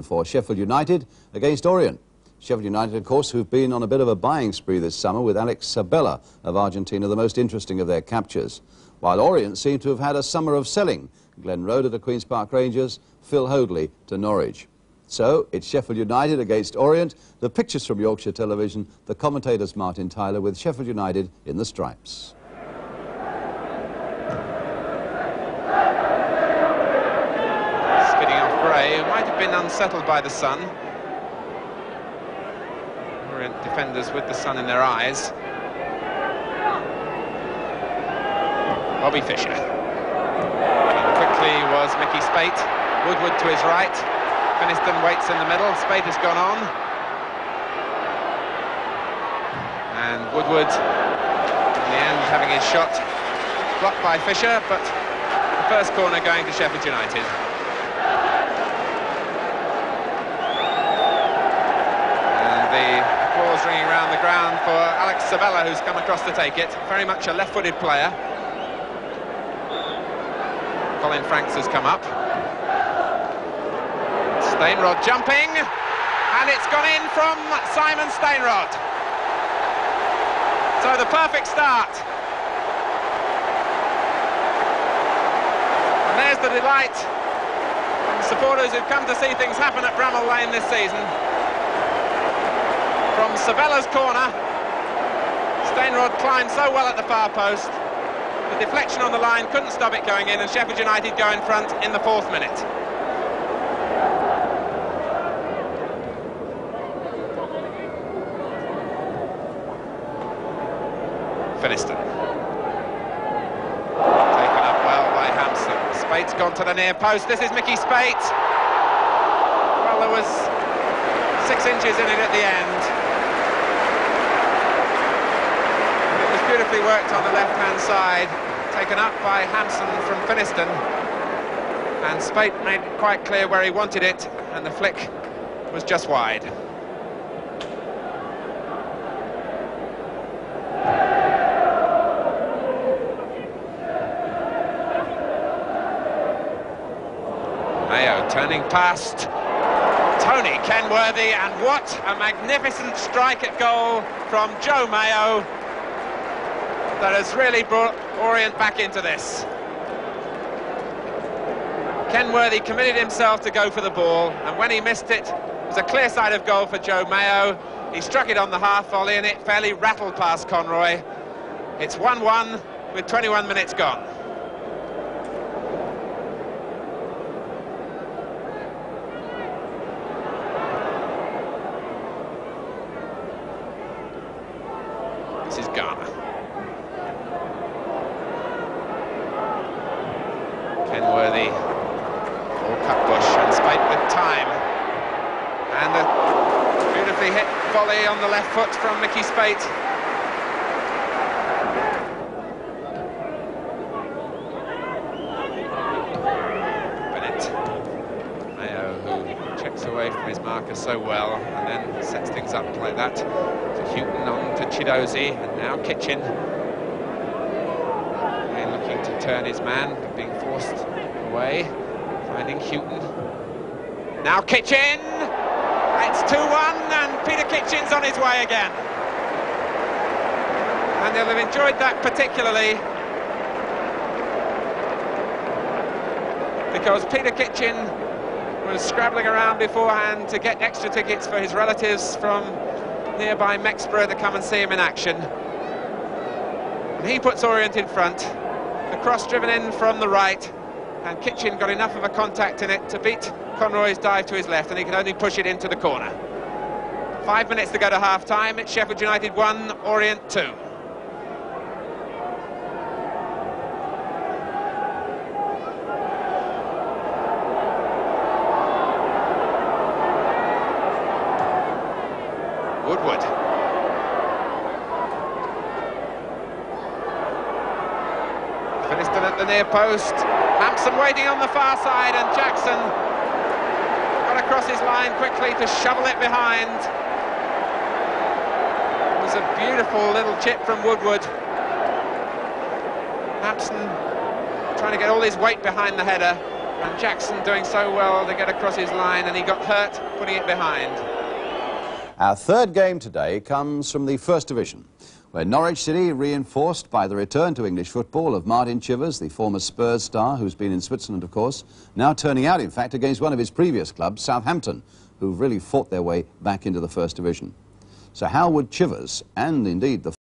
for Sheffield United against Orient. Sheffield United, of course, who've been on a bit of a buying spree this summer with Alex Sabella of Argentina, the most interesting of their captures. While Orient seem to have had a summer of selling. Glenn Roeder to Queen's Park Rangers, Phil Hoadley to Norwich. So, it's Sheffield United against Orient. The pictures from Yorkshire Television, the commentators Martin Tyler with Sheffield United in the stripes. Might have been unsettled by the sun. Orient defenders with the sun in their eyes. Bobby Fisher. And quickly was Mickey Speight. Woodward to his right. Finnieston waits in the middle. Speight has gone on. And Woodward, in the end, having his shot blocked by Fisher, but the first corner going to Sheffield United. applause ringing around the ground for Alex Sabella, who's come across to take it. Very much a left-footed player. Colin Franks has come up. Stainrod jumping, and it's gone in from Simon Stainrod. So the perfect start. And there's the delight from supporters who've come to see things happen at Bramall Lane this season from Sabella's corner. Stainrod climbed so well at the far post. The deflection on the line couldn't stop it going in, and Sheffield United go in front in the fourth minute. Finnieston. Taken up well by Hamson. Speight's gone to the near post. This is Mickey Speight. Well, there was six inches in it at the end. Beautifully worked on the left-hand side, taken up by Hansen from Finnieston. And Speight made it quite clear where he wanted it, and the flick was just wide. Mayo turning past Tony Kenworthy, and what a magnificent strike at goal from Joe Mayo that has really brought Orient back into this. Kenworthy committed himself to go for the ball, and when he missed it, it was a clear side of goal for Joe Mayo. He struck it on the half volley, and it fairly rattled past Conroy. It's 1-1 with 21 minutes gone. This is Garner. Kenworthy for Cutbush and Speight with time. And a beautifully hit volley on the left foot from Mickey checks away from his marker so well and then sets things up like that. To Hughton on to Chiedozie and now Kitchen to turn his man, being forced away, finding Hughton. Now Kitchen! It's 2-1 and Peter Kitchen's on his way again. And they'll have enjoyed that particularly because Peter Kitchen was scrabbling around beforehand to get extra tickets for his relatives from nearby Mexborough to come and see him in action. And he puts Orient in front. Cross driven in from the right, and Kitchen got enough of a contact in it to beat Conroy's dive to his left, and he can only push it into the corner. Five minutes to go to half-time. It's Sheffield United 1, Orient 2. Woodward Finnieston at the near post. Hamson waiting on the far side, and Jackson got across his line quickly to shovel it behind. It was a beautiful little chip from Woodward. Hamson trying to get all his weight behind the header. And Jackson doing so well to get across his line, and he got hurt putting it behind. Our third game today comes from the First Division, where Norwich City, reinforced by the return to English football of Martin Chivers, the former Spurs star who's been in Switzerland, of course, now turning out, in fact, against one of his previous clubs, Southampton, who've really fought their way back into the First Division. So how would Chivers, and indeed the